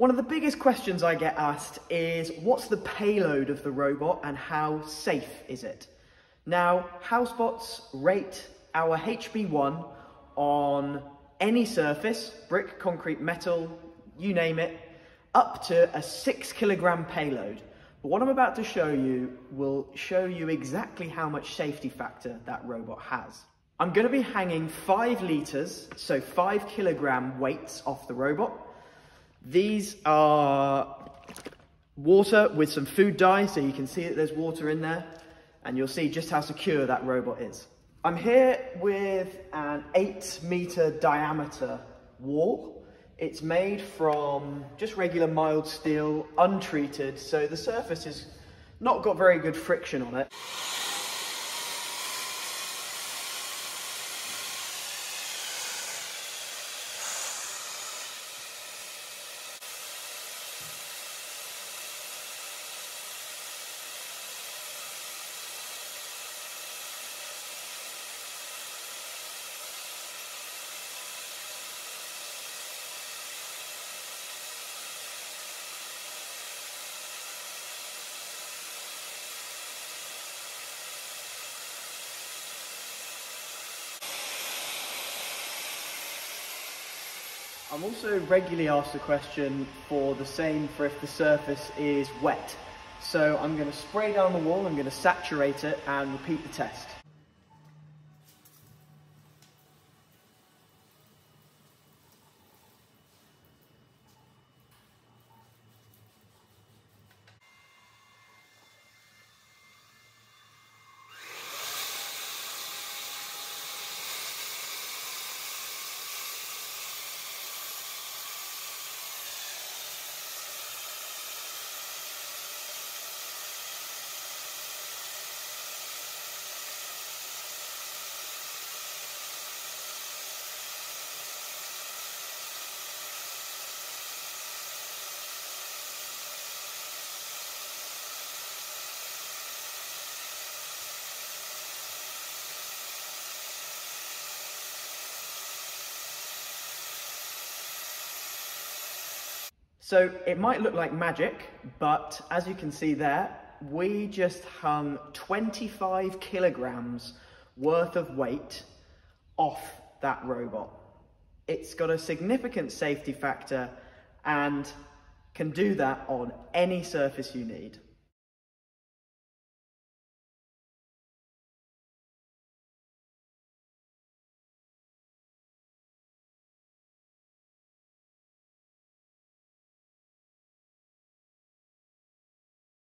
One of the biggest questions I get asked is what's the payload of the robot and how safe is it? Now, HausBots rate our HB1 on any surface, brick, concrete, metal, you name it, up to a six kilogram payload. But what I'm about to show you will show you exactly how much safety factor that robot has. I'm going to be hanging five litres, so five kilogram weights off the robot. These are water with some food dye, so you can see that there's water in there, and you'll see just how secure that robot is. I'm here with an eight meter diameter wall. It's made from just regular mild steel, untreated, so the surface has not got very good friction on it. I'm also regularly asked the question for the same for if the surface is wet. So I'm going to spray down the wall, I'm going to saturate it and repeat the test. So it might look like magic, but as you can see there, we just hung 25 kilograms worth of weight off that robot. It's got a significant safety factor and can do that on any surface you need.